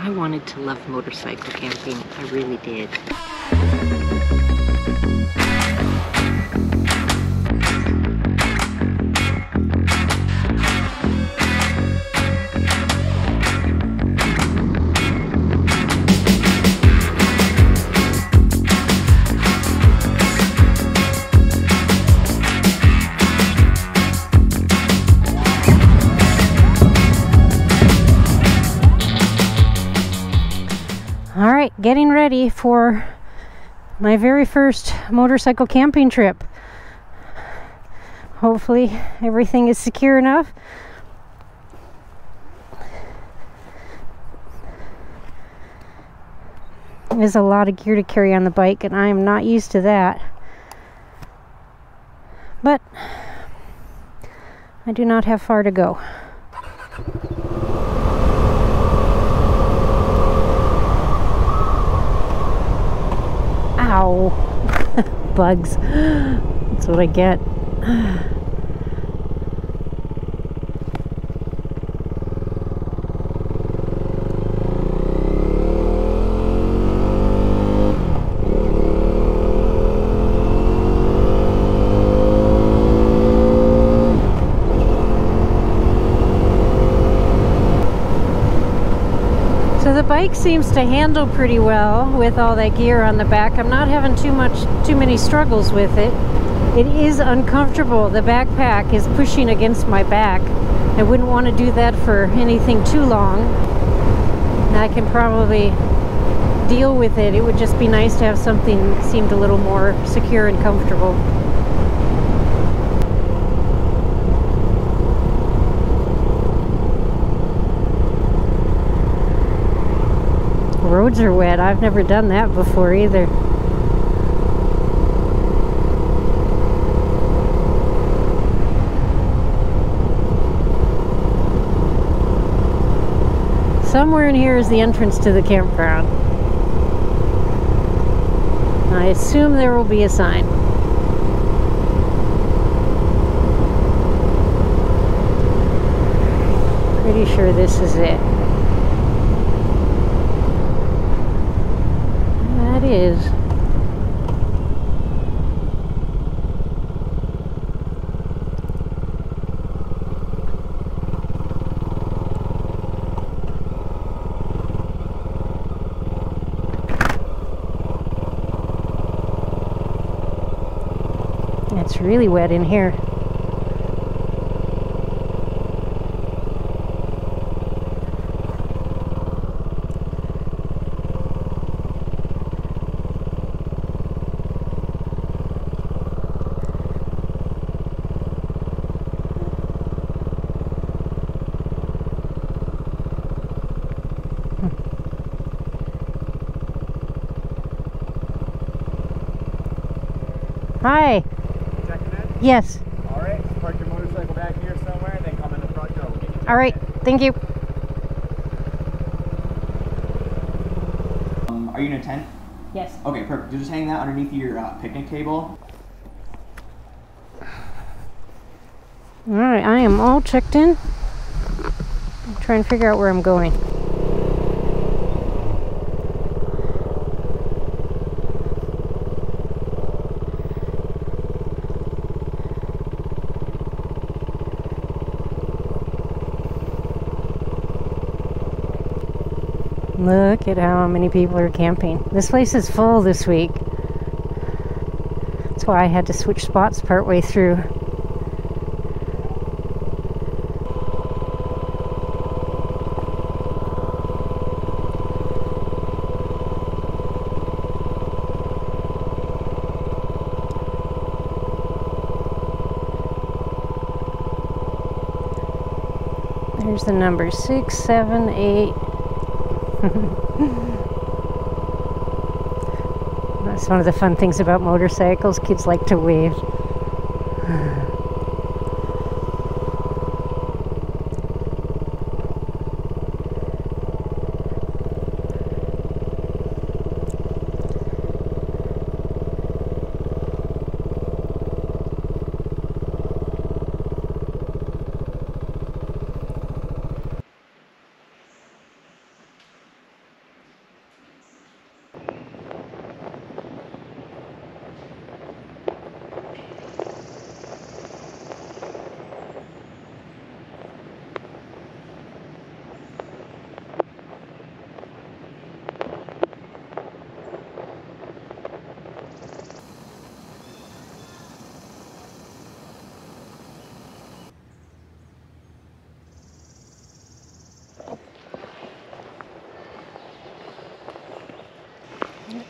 I wanted to love motorcycle camping. I really did. Right, getting ready for my very first motorcycle camping trip. Hopefully, everything is secure enough. There's a lot of gear to carry on the bike, and I am not used to that. But I do not have far to go. Ow. Bugs. That's what I get. bike seems to handle pretty well with all that gear on the back. I'm not having too much too many struggles with it. It is uncomfortable. The backpack is pushing against my back. I wouldn't want to do that for anything too long. I can probably deal with it. It would just be nice to have something seemed a little more secure and comfortable. Roads are wet. I've never done that before either. Somewhere in here is the entrance to the campground. I assume there will be a sign. Pretty sure this is it. That is. It's really wet in here. Hi. Checking in? Yes. All right, park your motorcycle back here somewhere, and then come in the front door. We'll get you All right. in. Thank you. Um, are you in a tent? Yes. Okay, perfect. Just hang that underneath your uh, picnic table. All right, I am all checked in. I'm trying to figure out where I'm going. Look at how many people are camping. This place is full this week. That's why I had to switch spots partway through. There's the number six, seven, eight. That's one of the fun things about motorcycles. Kids like to wave.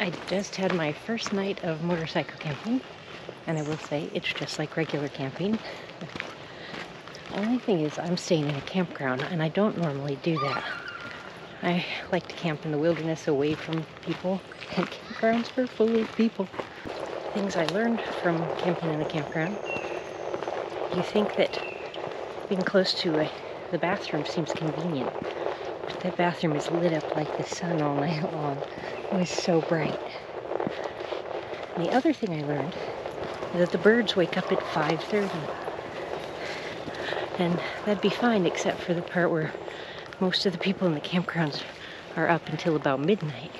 I just had my first night of motorcycle camping, and I will say it's just like regular camping. Only thing is, I'm staying in a campground, and I don't normally do that. I like to camp in the wilderness away from people, and campgrounds are full of people. Things I learned from camping in a campground. You think that being close to a, the bathroom seems convenient, that bathroom is lit up like the sun all night long. It was so bright. And the other thing I learned is that the birds wake up at 5:30, and that'd be fine except for the part where most of the people in the campgrounds are up until about midnight.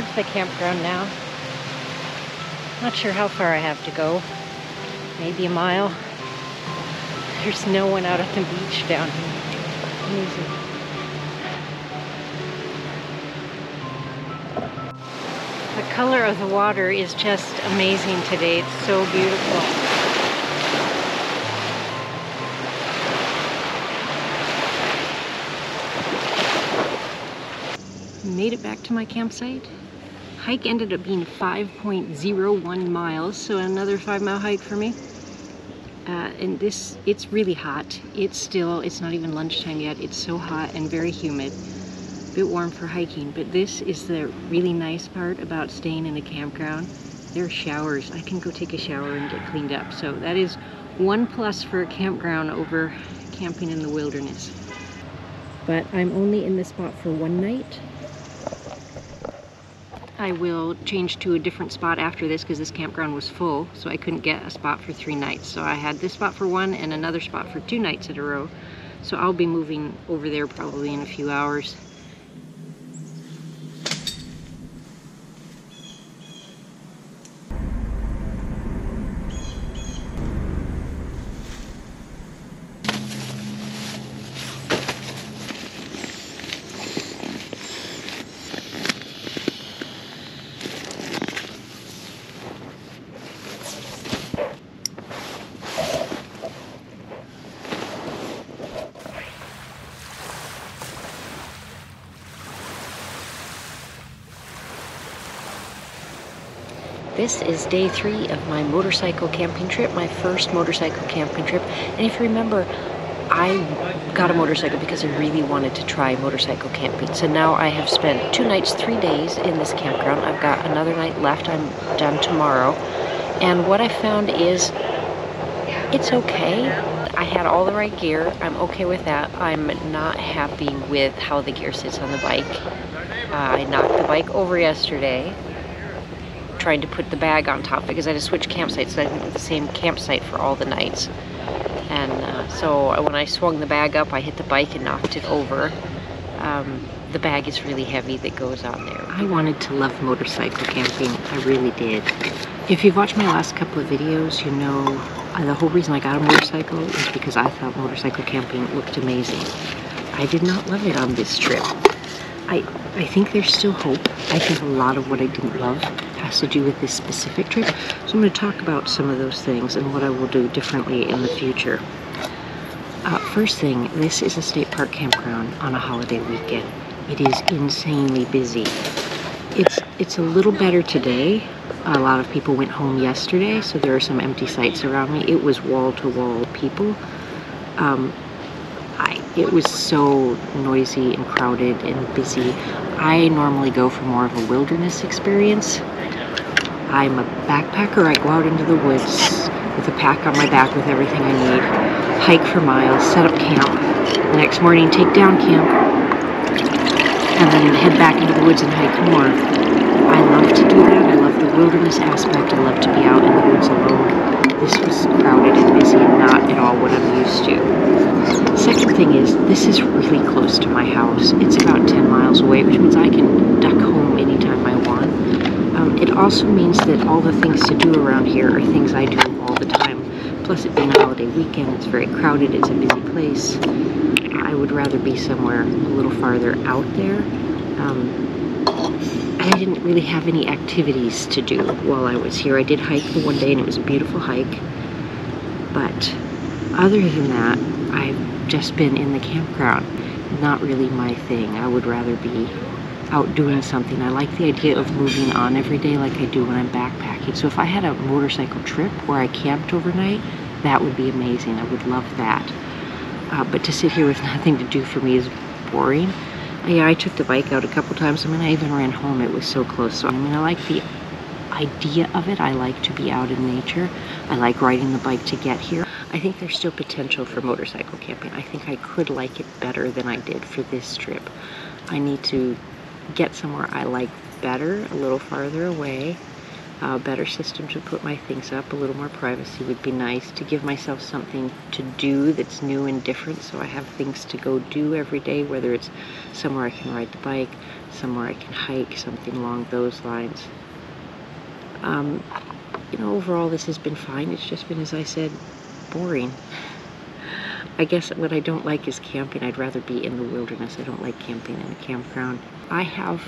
Towards the campground now. Not sure how far I have to go. Maybe a mile. There's no one out at the beach down here. The color of the water is just amazing today. It's so beautiful. Made it back to my campsite. Hike ended up being 5.01 miles, so another five mile hike for me. Uh, and this, it's really hot. It's still, it's not even lunchtime yet. It's so hot and very humid. A bit warm for hiking, but this is the really nice part about staying in a campground. There are showers. I can go take a shower and get cleaned up. So that is one plus for a campground over camping in the wilderness. But I'm only in this spot for one night. I will change to a different spot after this because this campground was full, so I couldn't get a spot for three nights. So I had this spot for one and another spot for two nights in a row. So I'll be moving over there probably in a few hours. This is day three of my motorcycle camping trip, my first motorcycle camping trip. And if you remember, I got a motorcycle because I really wanted to try motorcycle camping. So now I have spent two nights, three days in this campground. I've got another night left. I'm done tomorrow. And what I found is it's okay. I had all the right gear. I'm okay with that. I'm not happy with how the gear sits on the bike. Uh, I knocked the bike over yesterday trying to put the bag on top because I had to switch campsites so I didn't get the same campsite for all the nights. And uh, so when I swung the bag up, I hit the bike and knocked it over. Um, the bag is really heavy that goes on there. I wanted to love motorcycle camping. I really did. If you've watched my last couple of videos, you know uh, the whole reason I got a motorcycle is because I thought motorcycle camping looked amazing. I did not love it on this trip. I, I think there's still hope. I think a lot of what I didn't love has to do with this specific trip. So I'm going to talk about some of those things and what I will do differently in the future. Uh, first thing, this is a state park campground on a holiday weekend. It is insanely busy. It's it's a little better today. A lot of people went home yesterday, so there are some empty sites around me. It was wall to wall people. Um, I, it was so noisy and crowded and busy. I normally go for more of a wilderness experience. I'm a backpacker. I go out into the woods with a pack on my back with everything I need, hike for miles, set up camp. The next morning, take down camp, and then head back into the woods and hike more. I love to do that. Wilderness aspect. I love to be out in the woods alone. This was crowded and busy and not at all what I'm used to. Second thing is, this is really close to my house. It's about 10 miles away, which means I can duck home anytime I want. Um, it also means that all the things to do around here are things I do all the time. Plus, it being a holiday weekend, it's very crowded, it's a busy place. I would rather be somewhere a little farther out there. Um, I didn't really have any activities to do while I was here. I did hike for one day and it was a beautiful hike. But other than that, I've just been in the campground. Not really my thing. I would rather be out doing something. I like the idea of moving on every day like I do when I'm backpacking. So if I had a motorcycle trip where I camped overnight, that would be amazing. I would love that. Uh, but to sit here with nothing to do for me is boring. Yeah, I took the bike out a couple times. I mean, I even ran home. It was so close. So, I mean, I like the idea of it. I like to be out in nature. I like riding the bike to get here. I think there's still potential for motorcycle camping. I think I could like it better than I did for this trip. I need to get somewhere I like better, a little farther away, a better system to put my things up, a little more privacy would be nice to give myself something to do that's new and different so I have things to go do every day, whether it's somewhere I can ride the bike, somewhere I can hike, something along those lines. Um, you know, overall this has been fine. It's just been, as I said, boring. I guess what I don't like is camping. I'd rather be in the wilderness. I don't like camping in a campground. I have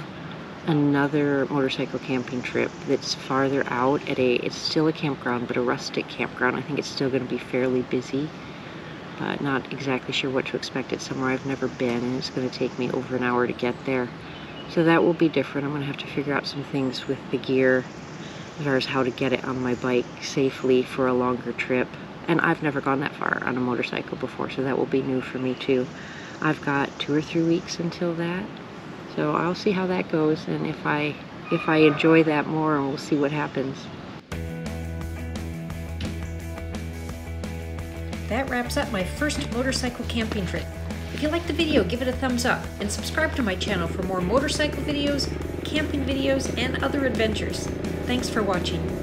another motorcycle camping trip that's farther out at a, it's still a campground, but a rustic campground. I think it's still going to be fairly busy. but not exactly sure what to expect. It's somewhere I've never been, and it's going to take me over an hour to get there. So that will be different. I'm going to have to figure out some things with the gear as far as how to get it on my bike safely for a longer trip. And I've never gone that far on a motorcycle before, so that will be new for me too. I've got two or three weeks until that. So I'll see how that goes and if I if I enjoy that more and we'll see what happens. That wraps up my first motorcycle camping trip. If you liked the video, give it a thumbs up and subscribe to my channel for more motorcycle videos, camping videos, and other adventures. Thanks for watching.